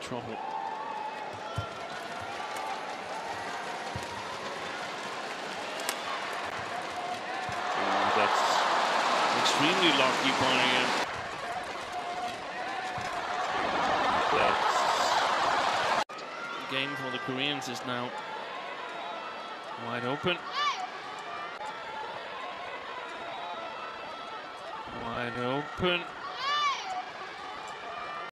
trouble. That's extremely lucky by him. That's game for the Koreans is now wide open. Wide open.